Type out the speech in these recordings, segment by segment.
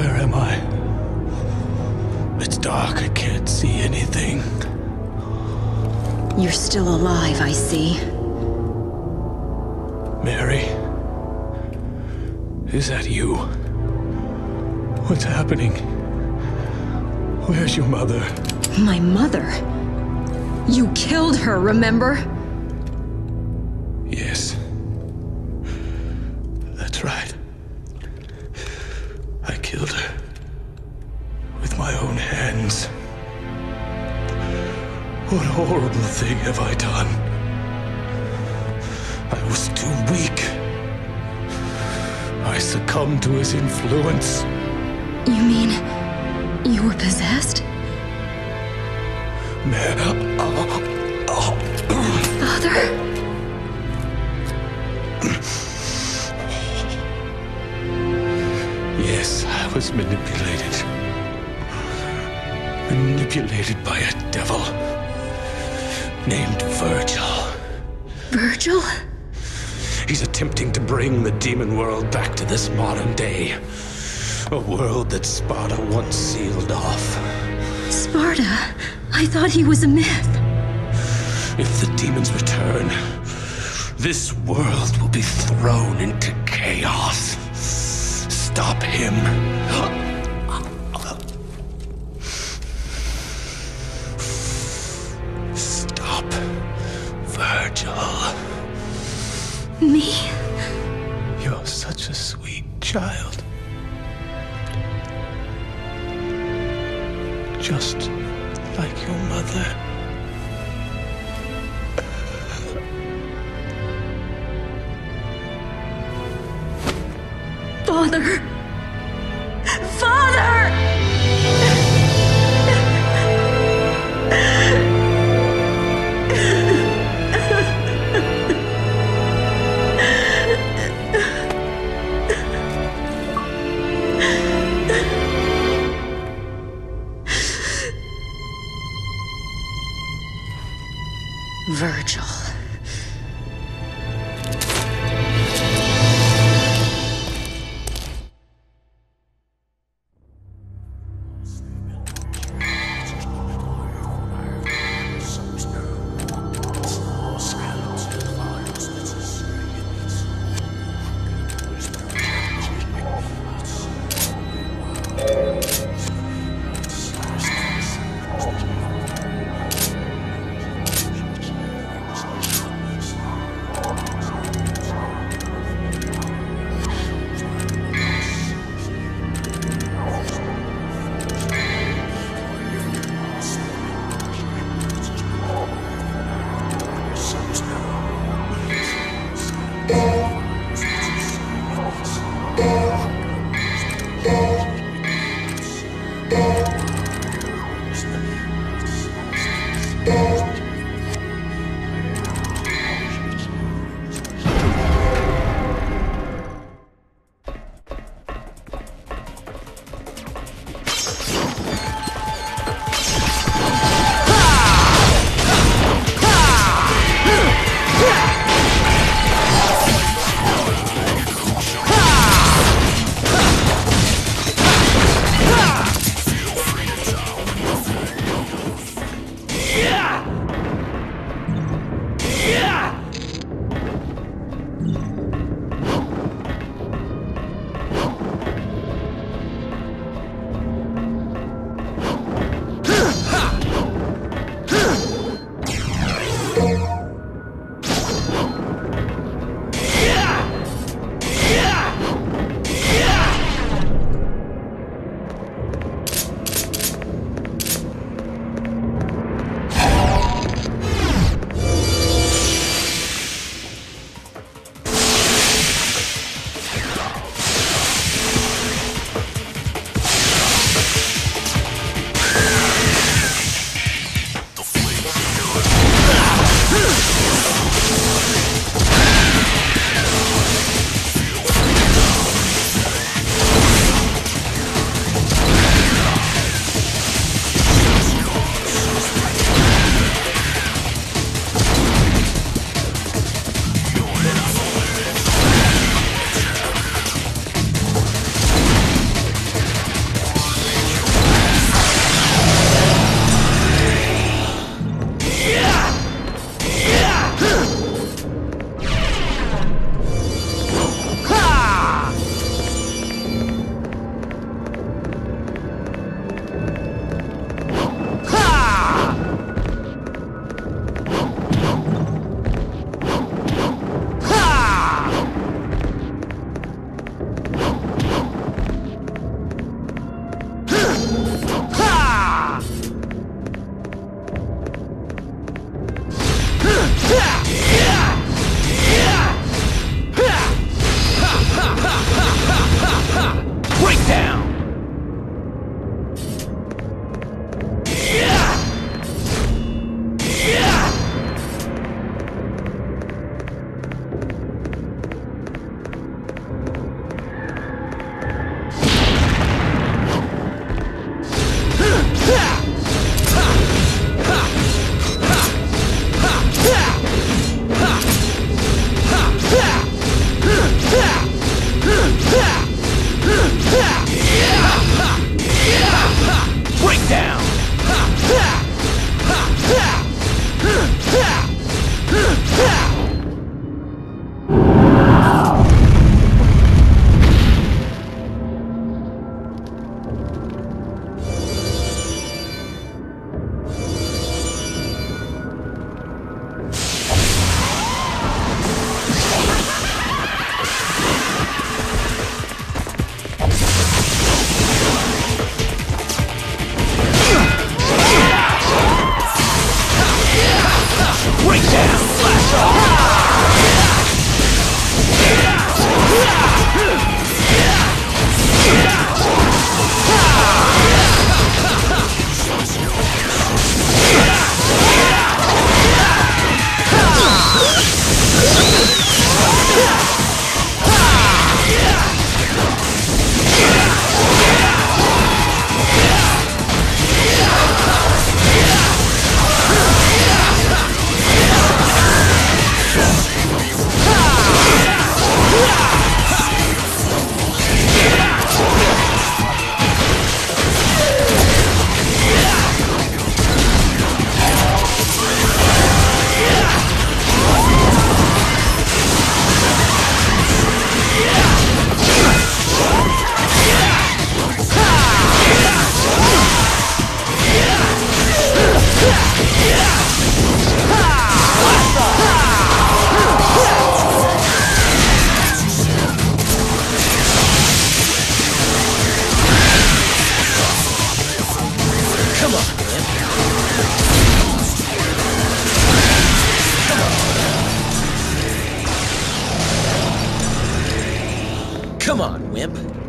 Where am I? It's dark. I can't see anything. You're still alive, I see. Mary? Is that you? What's happening? Where's your mother? My mother? You killed her, remember? Yes. Horrible thing have I done? I was too weak. I succumbed to his influence. You mean you were possessed? Father? Yes, I was manipulated. Manipulated by a devil named Vergil. Vergil? He's attempting to bring the demon world back to this modern day. A world that Sparda once sealed off. Sparda? I thought he was a myth. If the demons return, this world will be thrown into chaos. Stop him. Me? You're such a sweet child. Just like your mother. Father! Vergil. Come on, wimp.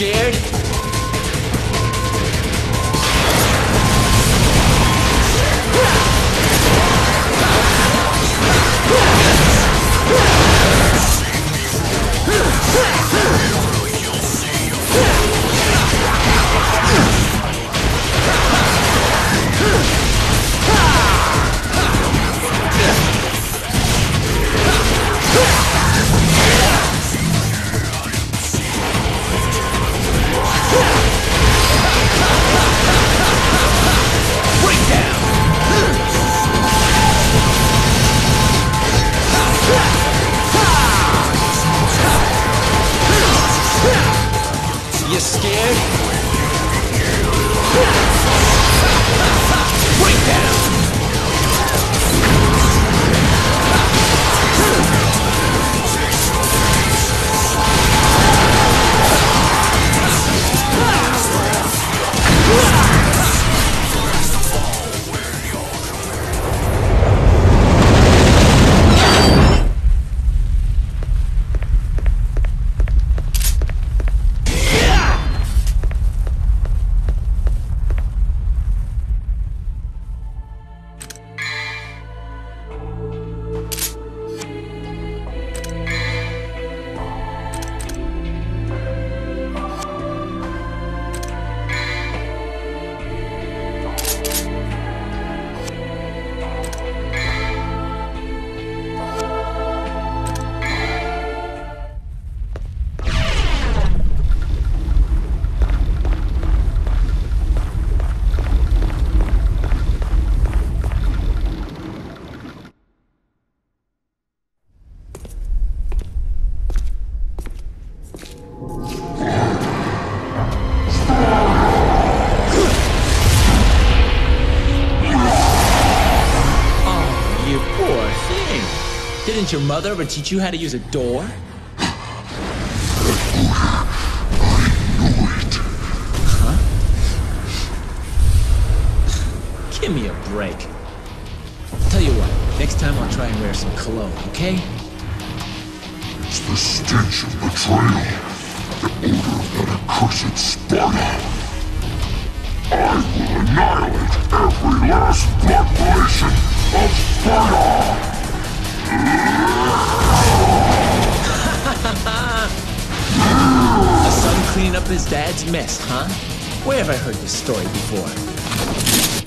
Scared? Mother ever teach you how to use a door? Huh? Give me a break. Tell you what, next time I'll try and wear some cologne, okay? It's the stench of betrayal. The odor of that accursed Sparda. I will annihilate every last blood relation of Sparda! A son cleaning up his dad's mess, huh? Where have I heard this story before?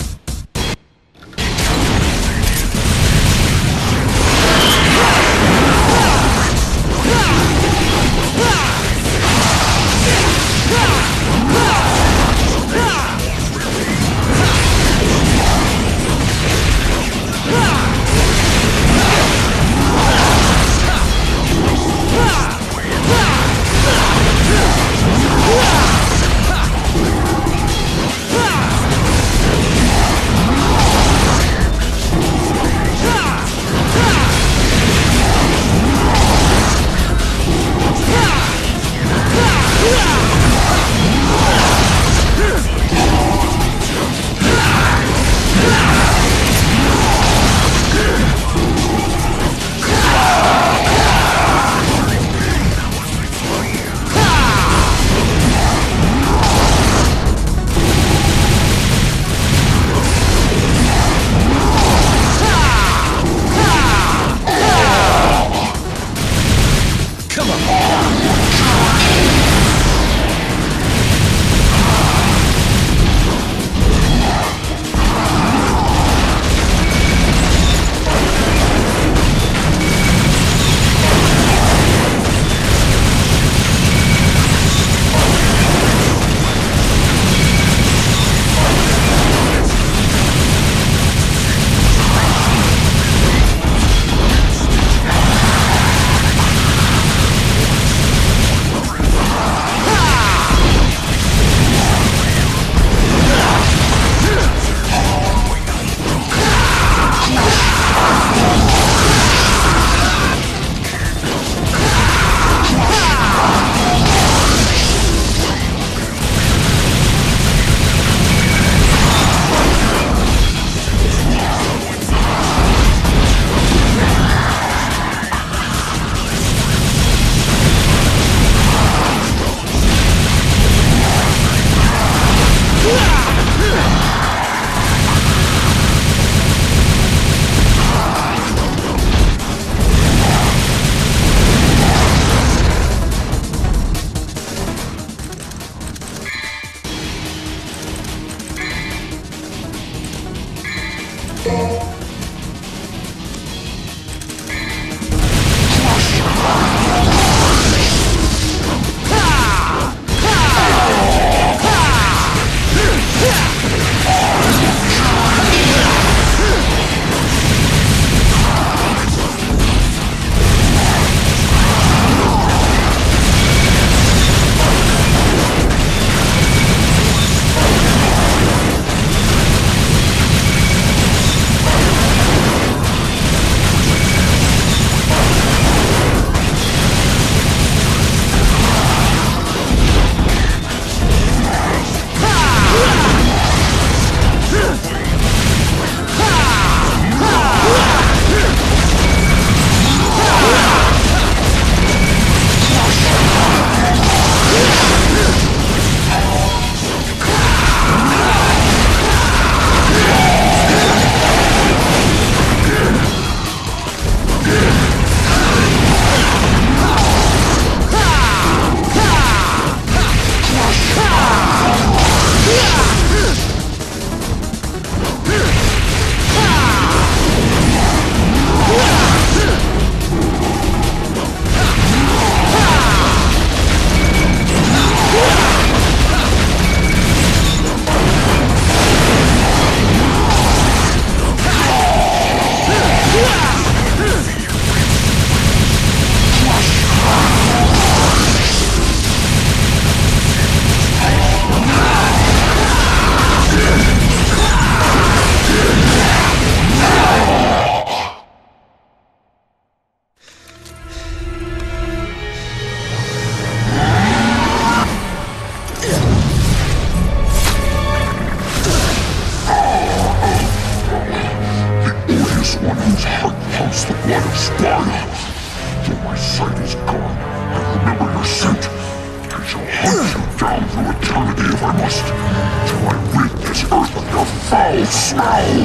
Must, till I rid this earth of your foul smell!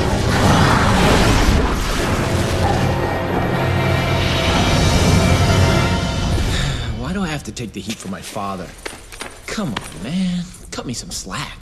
Why do I have to take the heat for my father? Come on, man. Cut me some slack.